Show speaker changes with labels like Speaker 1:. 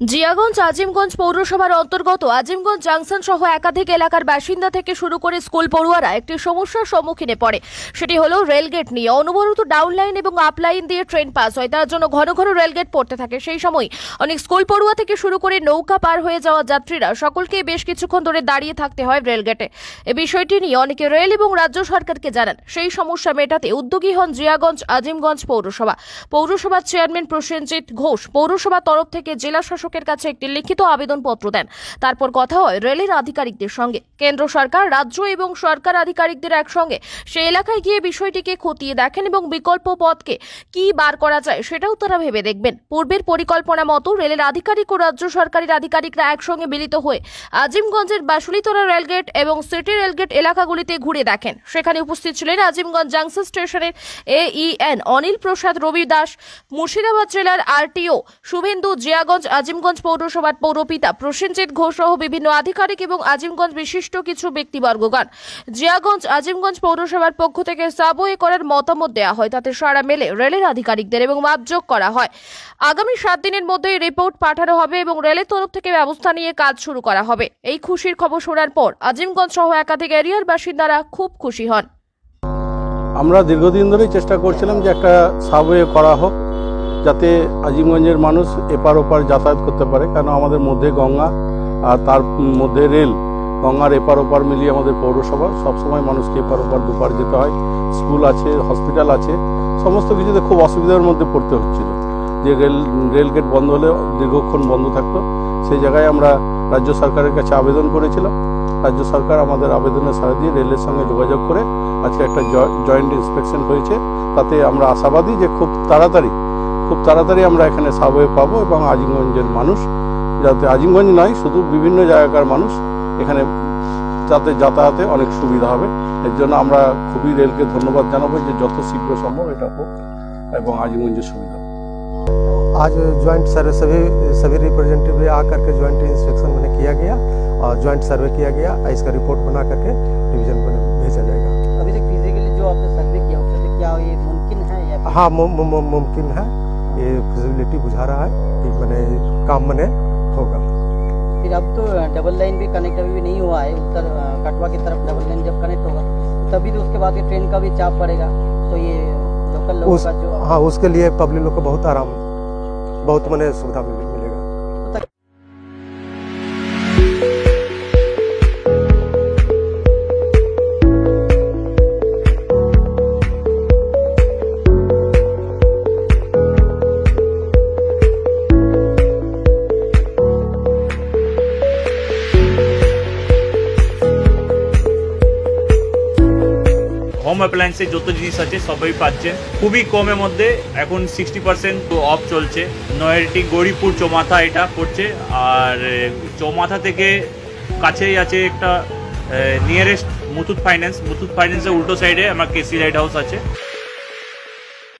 Speaker 1: জিয়াগঞ্জ আজিমগঞ্জ পৌরসভার অন্তর্গত আজিমগঞ্জ জাংশন সহ একাধিক এলাকার বাসিন্দা থেকে শুরু করে স্কুল পড়ুয়ারা একটি সমস্যার সম্মুখীনে পড়ে। সেটি হলো রেলগেট নিয়ে। অনবরত ডাউনলাইন এবং আপলাইন দিয়ে ট্রেন পাস হয়। তার জন্য ঘন ঘন রেলগেট পড়তে থাকে। সেই সময় অনেক স্কুল পড়ুয়া থেকে শুরু করে নৌকা পার হয়ে যাওয়া যাত্রীরা সকলকে বেশ কিছুক্ষণ ধরে দাঁড়িয়ে থাকতে হয় রেলগেটে। এ বিষয়টি নিয়ে অনেকে রেল এবং রাজ্য সরকারকে জানান। সেই সমস্যা মেটাতে উদ্যোগী হন জিয়াগঞ্জ আজিমগঞ্জ পৌরসভা। পৌরসভার চেয়ারম্যান প্রসেনজিৎ ঘোষ। পৌরসভা তরফ থেকে জেলা শাসকের কাছে একটি লিখিত আবেদনপত্র দেন। তারপর কথা হয় রেলের আধিকারিকদের সঙ্গে। কেন্দ্র সরকার, রাজ্য এবং সরকার আধিকারিকদের একসঙ্গে। সেই এলাকায় গিয়ে বিষয়টিকে খতিয়ে দেখেন এবং বিকল্প পথকে কি বার করা যায় সেটাও তারা ভেবে দেখবেন। পূর্বের পরিকল্পনা মতো রেলের আধিকারিক ও রাজ্য সরকারের আধিকারিকরা একসঙ্গে মিলিত হয়ে আজিমগঞ্জের বাসুলিতলা রেলগেট এবং সিটি রেলগেট এলাকাগুলিতে ঘুরে দেখেন। সেখানে উপস্থিত ছিলেন আজিমগঞ্জ জাংশন স্টেশনের এইএন অনিল প্রসাদ রবি দাস মুর্শিদাবাদ জেলার আরটিও শুভেন্দু জিয়াগঞ্জ আজিমগঞ্জ পৌরসভার পৌরপিতা প্রসেনজিৎ ঘোষ সহ বিভিন্ন আধিকারিক এবং আজিমগঞ্জ বিশিষ্ট কিছু ব্যক্তিবর্গগান জিয়াগঞ্জ আজিমগঞ্জ পৌরসভার পক্ষ থেকে সাবওয়ে করার মতামত দেওয়া হয়। তাতে সারা মেলে রেলের আধিকারিকদের এবং মাপযোগ করা হয়। আগামী সাত দিনের মধ্যে রিপোর্ট পাঠানো হবে এবং রেলের তরফ থেকে ব্যবস্থা নিয়ে কাজ শুরু করা হবে। এই খুশির খবর শোনার পর আজিমগঞ্জ সহ একাধিক এরিয়ার বাসিন্দারা খুব খুশি হন।
Speaker 2: আমরা দীর্ঘদিন ধরেই চেষ্টা করছিলাম যে একটা সাবওয়ে করা হোক। যাতে আজিমগঞ্জের মানুষ এপার ওপার যাতায়াত করতে পারে কারণ আমাদের মধ্যে গঙ্গা আর তার মধ্যে রেল, গঙ্গার এপার ওপার মিলিয়ে আমাদের পৌরসভা সবসময় মানুষকে এপার ওপার দুপার যেতে হয়। স্কুল আছে, হসপিটাল আছে, সমস্ত কিছুতে খুব অসুবিধার মধ্যে পড়তে হচ্ছিল। যে রেল রেল গেট বন্ধ হলে দীর্ঘক্ষণ বন্ধ থাকতো, সেই জায়গায় আমরা রাজ্য সরকারের কাছে আবেদন করেছিলাম। রাজ্য সরকার আমাদের আবেদনের সাড়া দিয়ে রেলের সঙ্গে যোগাযোগ করে আজকে একটা জয়েন্ট ইন্সপেকশন হয়েছে। তাতে আমরা আশাবাদী যে খুব তাড়াতাড়ি খুব তাড়াতাড়ি আমরা এখানে সাবওয়ে পাবো এবং আজিমগঞ্জের মানুষ যাতে আজিমগঞ্জ নয় শুধু বিভিন্ন জায়গাকার মানুষ এখানে যাতে যাতায়াতে অনেক সুবিধা হবে এর জন্য আমরা খুবই রেলকে ধন্যবাদ জানাবো যে যত শীঘ্র সম্ভব এটা হোক এবং আজিমগঞ্জের সুবিধা হোক।
Speaker 3: आज ज्वाइंट सर्वे सभी सभी रिप्रेजेंटेटिव आकर के ज्वाइंट इंस्पेक्शन मैंने किया गया और ज्वाइंट सर्वे किया गया और इसका रिपोर्ट बना करके डिवीजन में भेजा जाएगा
Speaker 4: अभी तक फिजिकली जो आपने सर्वे किया उससे तो क्या ये मुमकिन है या फिर
Speaker 3: हाँ मु- मु- मु- मुमकिन है ये फिजिबिलिटी बुझा रहा है कि मैंने काम मैंने होगा।
Speaker 4: फिर अब तो डबल लाइन भी कनेक्ट अभी भी नहीं हुआ है। उत्तर कटवा की तरफ़ डबल लाइन जब कनेक्ट होगा तभी तो उसके बाद ये ट्रेन का भी चाप पड़ेगा। तो ये लोकल लोगों
Speaker 3: उस
Speaker 4: का जो
Speaker 3: हाँ उसके लिए पब्लिक लोग को बहुत आराम बहुत मैंने सुविधा मिल-
Speaker 5: হোম অ্যাপ্লায়েন্সের যত জিনিস আছে, সবই পাচ্ছেন। খুবই কমের মধ্যে, এখন সিক্সটি পার্সেন্ট অফ চলছে। নয়ারটি গৌরীপুর চৌমাথা এটা পড়ছে, আর চৌমাথা থেকে কাছেই আছে একটা নিয়ারেস্ট মুথুত ফাইন্যান্স মুথুত ফাইন্যান্সের উল্টো সাইডে আমার কেসি লাইট হাউস আছে।